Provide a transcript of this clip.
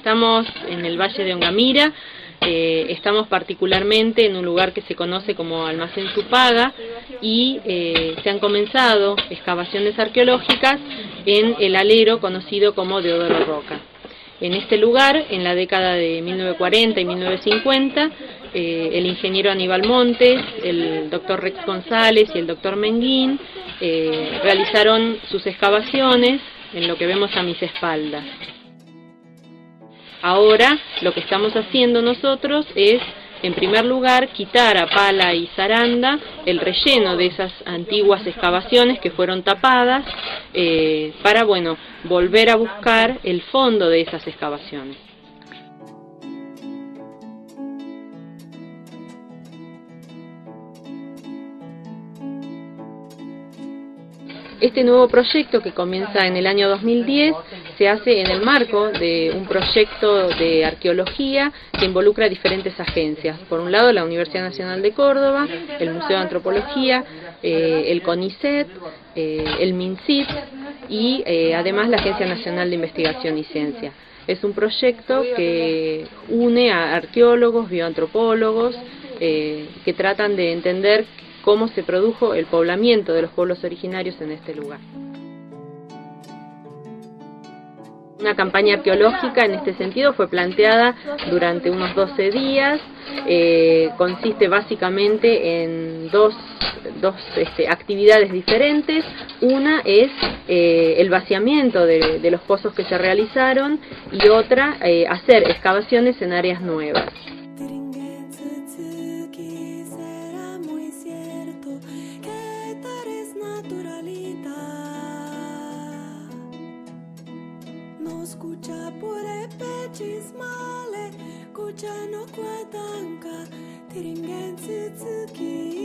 Estamos en el Valle de Ongamira, eh, estamos particularmente en un lugar que se conoce como Almacén Zupaga y eh, se han comenzado excavaciones arqueológicas en el alero conocido como Deodoro Roca. En este lugar, en la década de 1940 y 1950, eh, el ingeniero Aníbal Montes, el doctor Rex González y el doctor Menguín realizaron sus excavaciones en lo que vemos a mis espaldas. Ahora lo que estamos haciendo nosotros es, en primer lugar, quitar a pala y zaranda el relleno de esas antiguas excavaciones que fueron tapadas eh, para, bueno, volver a buscar el fondo de esas excavaciones. Este nuevo proyecto que comienza en el año 2010 se hace en el marco de un proyecto de arqueología que involucra diferentes agencias. Por un lado, la Universidad Nacional de Córdoba, el Museo de Antropología, eh, el CONICET, eh, el MINCIT y eh, además la Agencia Nacional de Investigación y Ciencia. Es un proyecto que une a arqueólogos, bioantropólogos, que tratan de entender cómo se produjo el poblamiento de los pueblos originarios en este lugar. Una campaña arqueológica en este sentido fue planteada durante unos 12 días, eh, consiste básicamente en dos, este, actividades diferentes. Una es eh, el vaciamiento de, los pozos que se realizaron y otra eh, hacer excavaciones en áreas nuevas. escucha pure pecismale, cucia no quatanca, tiringen tsutsuki.